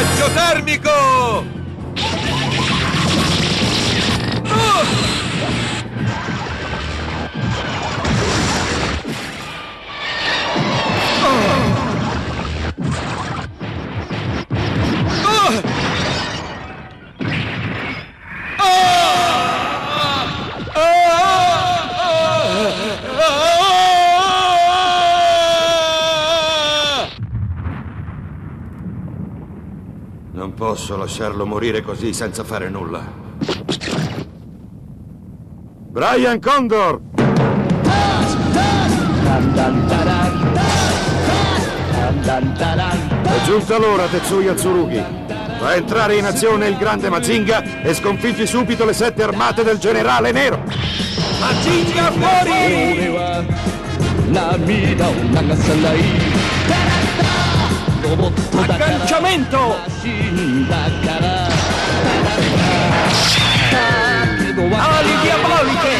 vantaggio termico! Posso lasciarlo morire così senza fare nulla. Brian Condor! È giunta l'ora, Tetsuya Tsurugi. Fa entrare in azione il grande Mazinga e sconfiggi subito le sette armate del generale Nero. Mazinga fuori! Agganciamento! Ali diaboliche!